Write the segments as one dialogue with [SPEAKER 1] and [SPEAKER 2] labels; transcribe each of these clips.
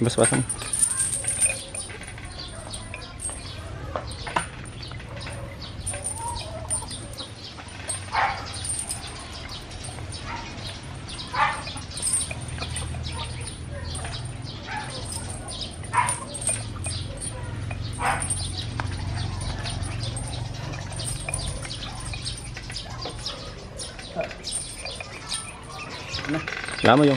[SPEAKER 1] Was war's denn? Lama yung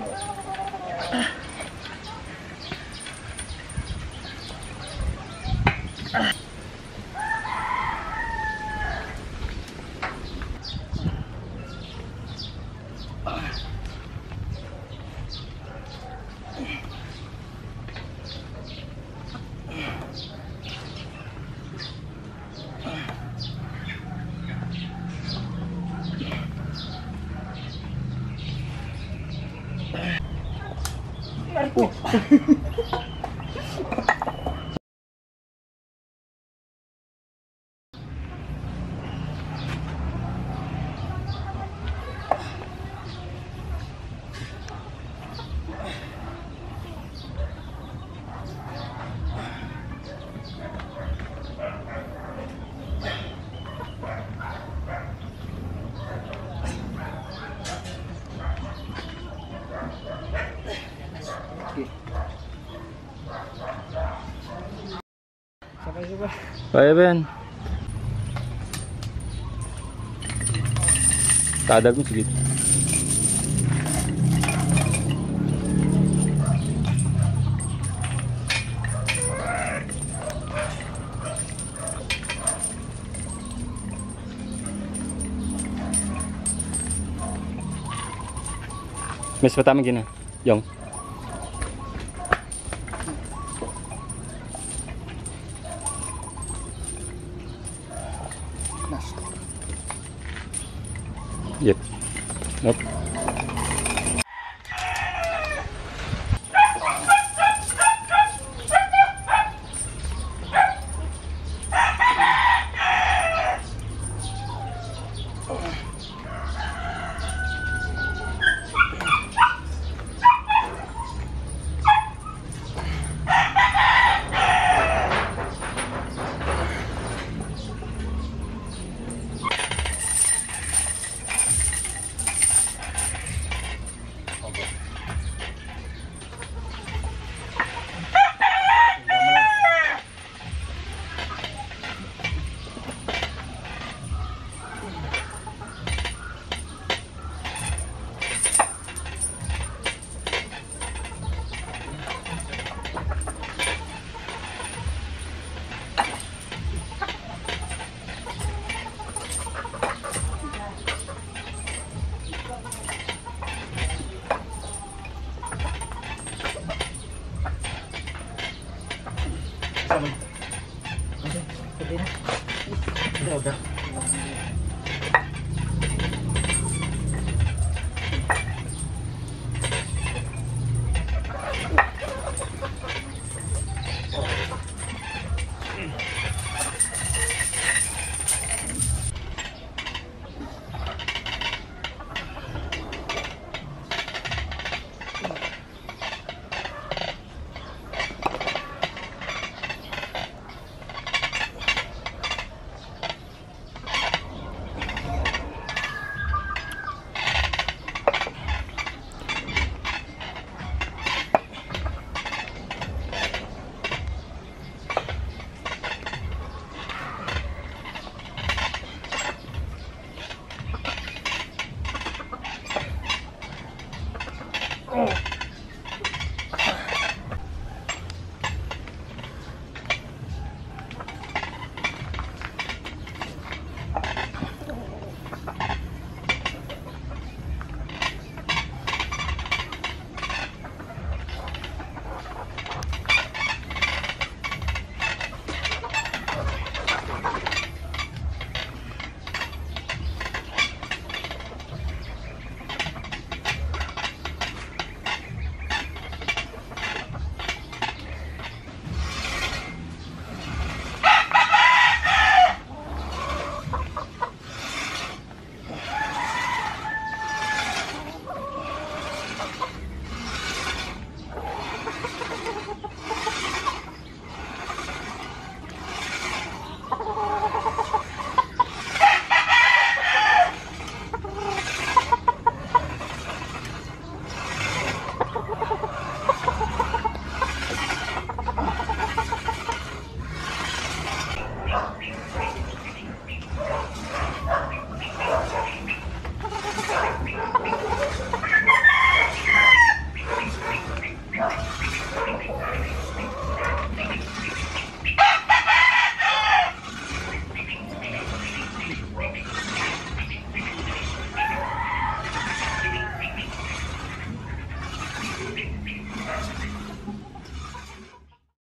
[SPEAKER 1] করবো 最高 Oke Ben. Kadang sedikit. Mas pertama gini, Yong. Yep. Nope. 走吧，来，这边来，加油！